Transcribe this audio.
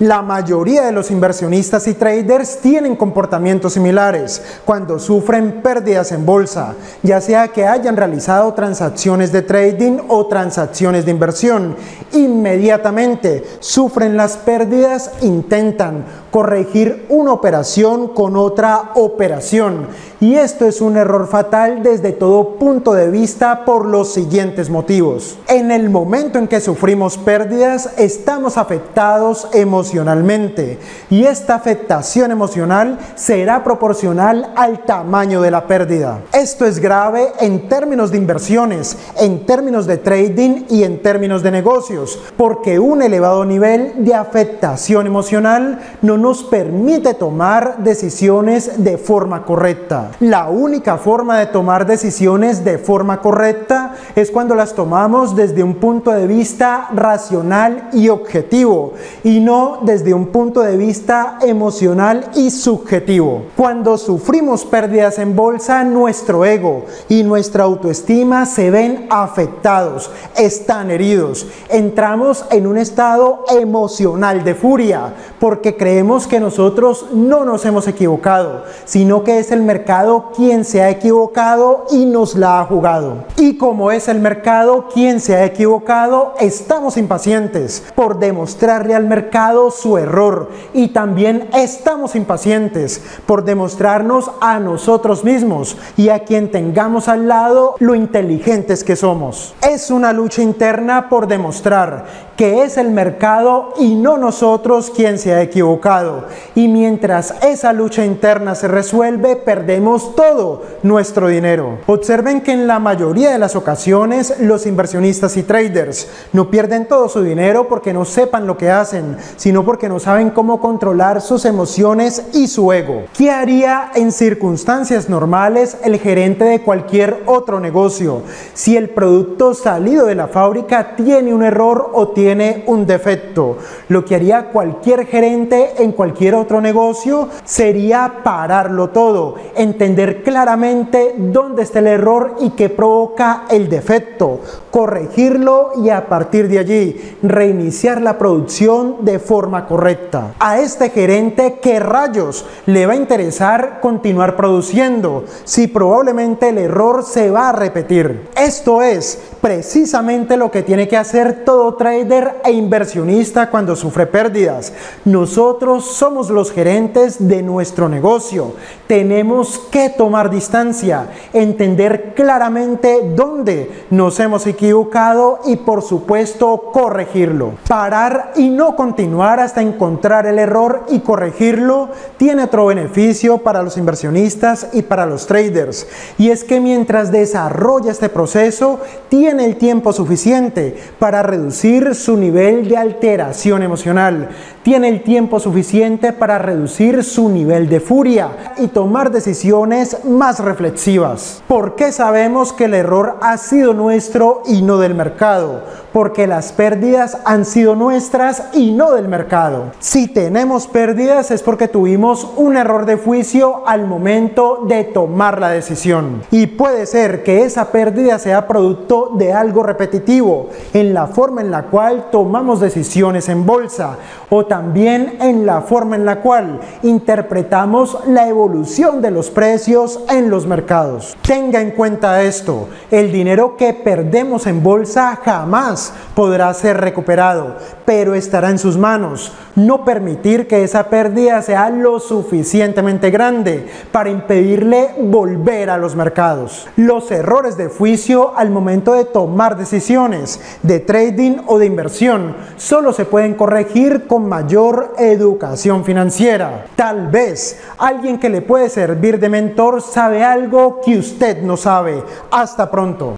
La mayoría de los inversionistas y traders tienen comportamientos similares cuando sufren pérdidas en bolsa, ya sea que hayan realizado transacciones de trading o transacciones de inversión. Inmediatamente sufren las pérdidas, intentan corregir una operación con otra operación. Y esto es un error fatal desde todo punto de vista por los siguientes motivos. En el momento en que sufrimos pérdidas, estamos afectados emocionalmente y esta afectación emocional será proporcional al tamaño de la pérdida. Esto es grave en términos de inversiones, en términos de trading y en términos de negocios, porque un elevado nivel de afectación emocional no nos permite tomar decisiones de forma correcta. La única forma de tomar decisiones de forma correcta es cuando las tomamos desde un punto de vista racional y objetivo y no desde un punto de vista emocional y subjetivo. Cuando sufrimos pérdidas en bolsa, nuestro ego y nuestra autoestima se ven afectados, están heridos. Entramos en un estado emocional de furia porque creemos que nosotros no nos hemos equivocado, sino que es el mercado quien se ha equivocado y nos la ha jugado. Y como es el mercado quien se ha equivocado, estamos impacientes por demostrarle al mercado su error y también estamos impacientes por demostrarnos a nosotros mismos y a quien tengamos al lado lo inteligentes que somos. Es una lucha interna por demostrar que es el mercado y no nosotros quien se ha equivocado. Y mientras esa lucha interna se resuelve, perdemos todo nuestro dinero. Observen que en la mayoría de las ocasiones los inversionistas y traders no pierden todo su dinero porque no sepan lo que hacen, sino porque no saben cómo controlar sus emociones y su ego. ¿Qué haría en circunstancias normales el gerente de cualquier otro negocio si el producto salido de la fábrica tiene un error o tiene tiene un defecto. Lo que haría cualquier gerente en cualquier otro negocio sería pararlo todo, entender claramente dónde está el error y qué provoca el defecto, corregirlo y a partir de allí reiniciar la producción de forma correcta. A este gerente, ¿qué rayos le va a interesar continuar produciendo si probablemente el error se va a repetir? Esto es precisamente lo que tiene que hacer todo trader e inversionista cuando sufre pérdidas. Nosotros somos los gerentes de nuestro negocio. Tenemos que tomar distancia, entender claramente dónde nos hemos equivocado y por supuesto corregirlo. Parar y no continuar hasta encontrar el error y corregirlo tiene otro beneficio para los inversionistas y para los traders. Y es que mientras desarrolla este proceso, tiene el tiempo suficiente para reducir su nivel de alteración emocional, tiene el tiempo suficiente para reducir su nivel de furia y tomar decisiones más reflexivas. ¿Por qué sabemos que el error ha sido nuestro y no del mercado? Porque las pérdidas han sido nuestras y no del mercado. Si tenemos pérdidas es porque tuvimos un error de juicio al momento de tomar la decisión. Y puede ser que esa pérdida sea producto de algo repetitivo en la forma en la cual tomamos decisiones en bolsa o también en la forma en la cual interpretamos la evolución de los precios en los mercados. Tenga en cuenta esto, el dinero que perdemos en bolsa jamás podrá ser recuperado, pero estará en sus manos. No permitir que esa pérdida sea lo suficientemente grande para impedirle volver a los mercados. Los errores de juicio al momento de tomar decisiones de trading o de solo se pueden corregir con mayor educación financiera. Tal vez alguien que le puede servir de mentor sabe algo que usted no sabe. Hasta pronto.